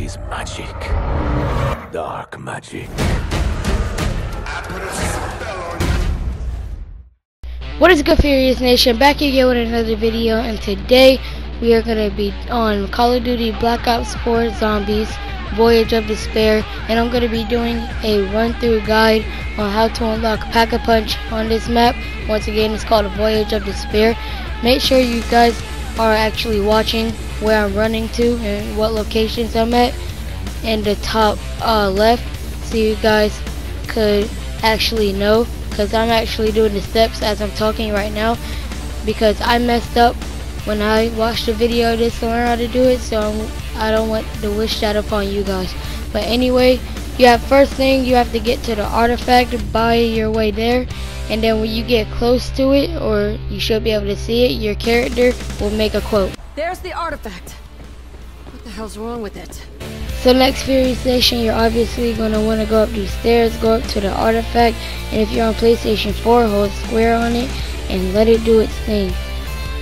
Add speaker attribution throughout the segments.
Speaker 1: is magic. Dark magic.
Speaker 2: What is good Furious Nation? Back again with another video and today we are going to be on Call of Duty Black Ops 4 Zombies Voyage of Despair and I'm going to be doing a run through guide on how to unlock Pack-a-Punch on this map. Once again it's called Voyage of Despair. Make sure you guys are actually watching where I'm running to and what locations I'm at. In the top uh, left so you guys could actually know because I'm actually doing the steps as I'm talking right now because I messed up when I watched the video this to learn how to do it so I'm, I do not want to wish that upon you guys. But anyway you have first thing you have to get to the artifact buy your way there and then when you get close to it or you should be able to see it your character will make a quote.
Speaker 3: There's the artifact. What the hell's wrong with it?
Speaker 2: So next Furious Nation, you're obviously going to want to go up these stairs, go up to the artifact, and if you're on PlayStation 4, hold square on it and let it do its thing.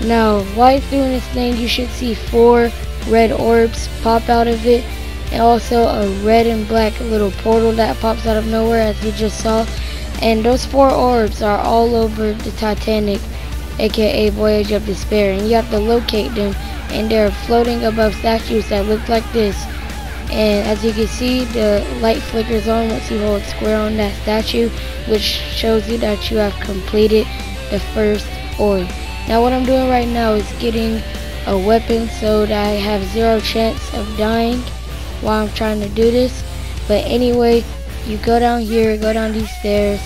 Speaker 2: Now, while it's doing its thing, you should see four red orbs pop out of it, and also a red and black little portal that pops out of nowhere as you just saw. And those four orbs are all over the Titanic, aka Voyage of Despair, and you have to locate them, and they're floating above statues that look like this and as you can see the light flickers on once you hold square on that statue which shows you that you have completed the first orb. Now what I'm doing right now is getting a weapon so that I have zero chance of dying while I'm trying to do this. But anyway you go down here go down these stairs.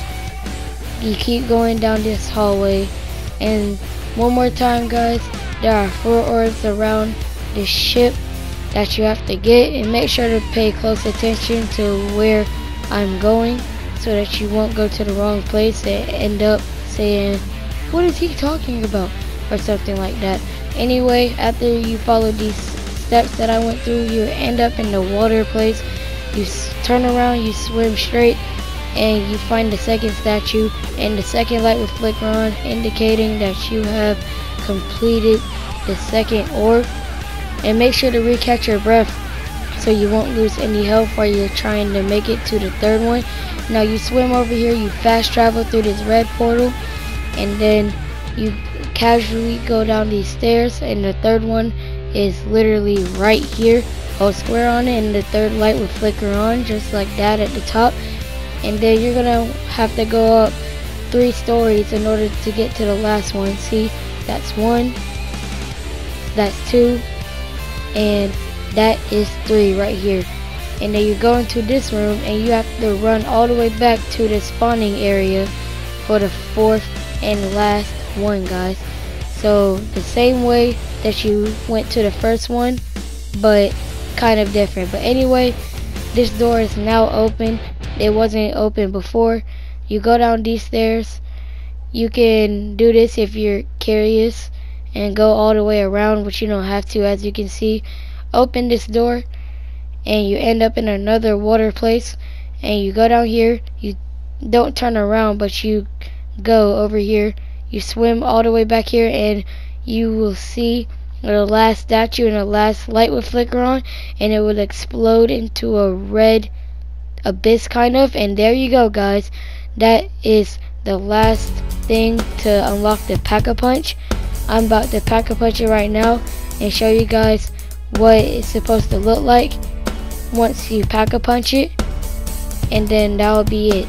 Speaker 2: You keep going down this hallway. And one more time guys there are four orbs around the ship that you have to get. And make sure to pay close attention to where I'm going so that you won't go to the wrong place and end up saying what is he talking about? or something like that. Anyway after you follow these steps that I went through you end up in the water place you turn around you swim straight and you find the second statue and the second light will flicker on indicating that you have completed the second orb and make sure to recatch your breath so you won't lose any health while you're trying to make it to the third one. Now you swim over here, you fast travel through this red portal, and then you casually go down these stairs, and the third one is literally right here. Hold square on it, and the third light will flicker on just like that at the top. And then you're gonna have to go up three stories in order to get to the last one. See, that's one, that's two, and that is three right here and then you go into this room and you have to run all the way back to the spawning area for the fourth and last one guys so the same way that you went to the first one but kind of different. But anyway this door is now open. It wasn't open before. You go down these stairs. You can do this if you're curious and go all the way around but you don't have to as you can see. Open this door and you end up in another water place and you go down here. You don't turn around but you go over here. You swim all the way back here and you will see the last statue and the last light will flicker on and it will explode into a red abyss kind of. And there you go guys. That is the last thing to unlock the pack-a-punch I'm about to pack a punch it right now and show you guys what it's supposed to look like once you pack a punch it and then that will be it.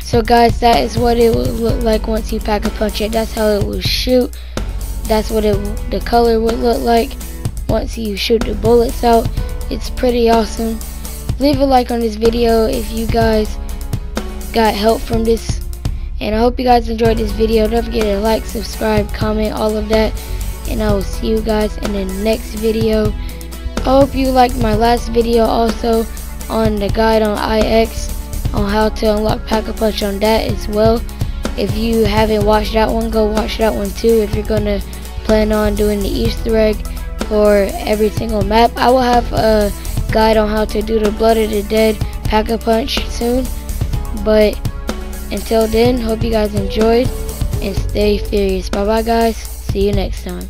Speaker 2: So guys that is what it will look like once you pack a punch it. That's how it will shoot that's what it the color would look like once you shoot the bullets out it's pretty awesome leave a like on this video if you guys got help from this and I hope you guys enjoyed this video. Don't forget to like, subscribe, comment, all of that. And I will see you guys in the next video. I hope you liked my last video also on the guide on IX on how to unlock Pack-a-Punch on that as well. If you haven't watched that one, go watch that one too if you're going to plan on doing the Easter egg for every single map. I will have a guide on how to do the Blood of the Dead Pack-a-Punch soon. But until then, hope you guys enjoyed and stay furious. Bye bye, guys. See you next time.